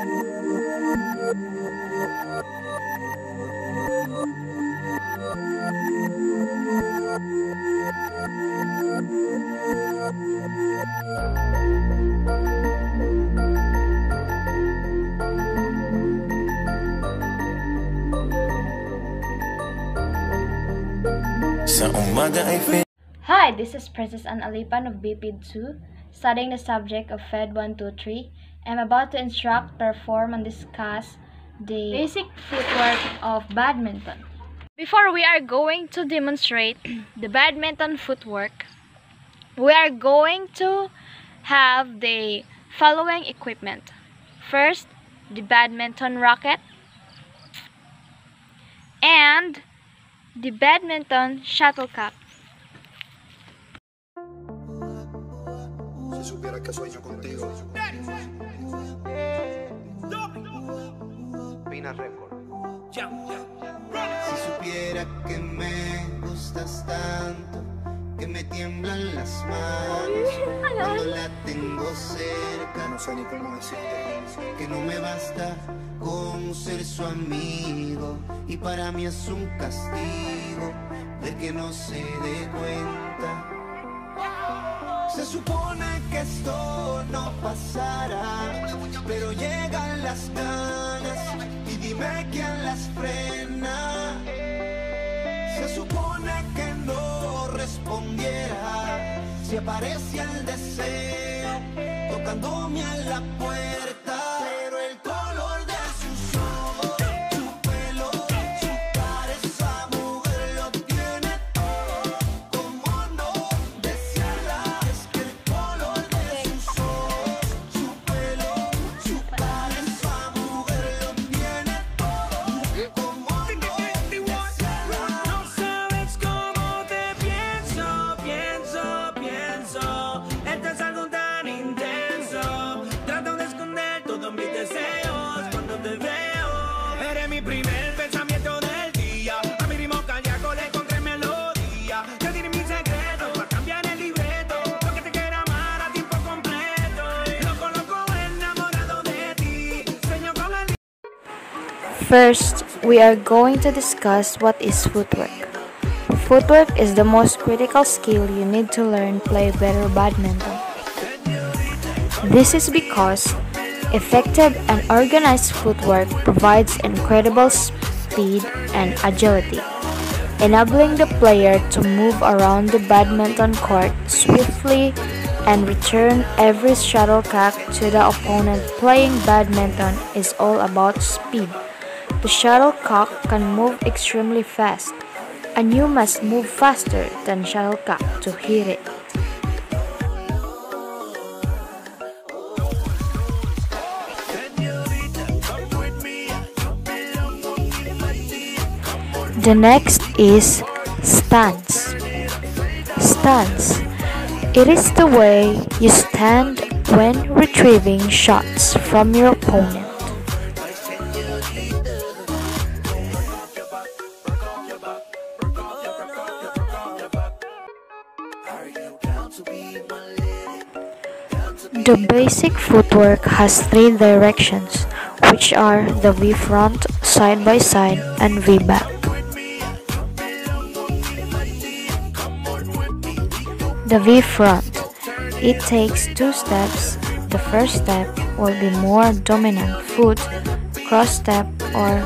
Hi, this is Princess Anne Alipan of BPID 2, studying the subject of Fed 123. I'm about to instruct, perform, and discuss the basic footwork of badminton. Before we are going to demonstrate the badminton footwork, we are going to have the following equipment. First, the badminton racket and the badminton shuttlecock. Si Pina Record. Si supiera que me gustas tanto, que me tiemblan las manos cuando la tengo cerca, No sé ni cómo decirte. que no me basta con ser su amigo y para mí es un castigo de que no se dé cuenta. Se supone que esto no pasará, pero llegan las ganas y dime quién las frena. Se supone que no respondiera si aparece el deseo tocándome a la puerta. First, we are going to discuss what is footwork. Footwork is the most critical skill you need to learn play better badminton. This is because effective and organized footwork provides incredible speed and agility, enabling the player to move around the badminton court swiftly and return every shuttlecock to the opponent. Playing badminton is all about speed. The shuttlecock can move extremely fast, and you must move faster than shuttlecock to hit it. The next is stance. Stance. It is the way you stand when retrieving shots from your opponent. The basic footwork has three directions, which are the V front, side by side, and V back. The V front. It takes two steps. The first step will be more dominant foot, cross step, or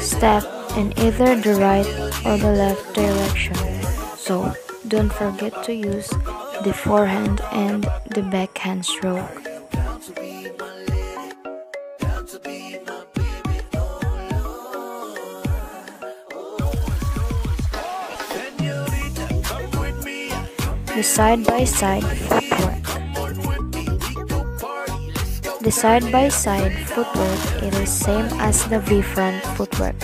step in either the right or the left direction. So don't forget to use the forehand and the backhand stroke. The side by side footwork. The side by side footwork it is same as the V front footwork,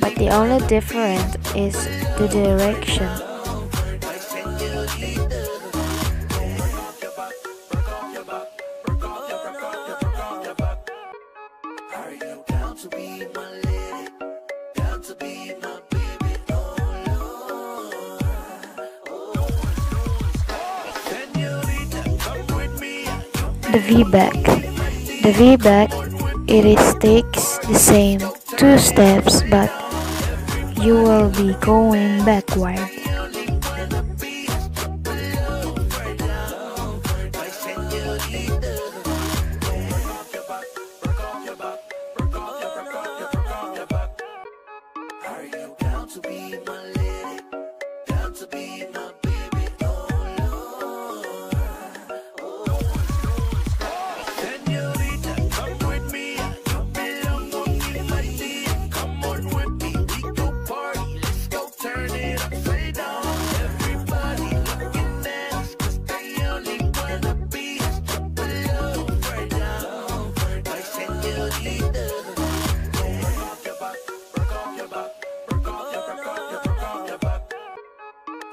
but the only difference is the direction. The V back. The V back It is takes the same two steps but you will be going backward.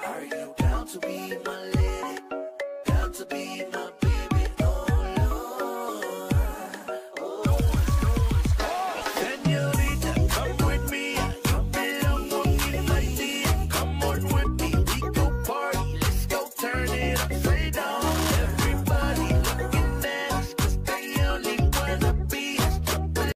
Are you down to be my lady? Down to be my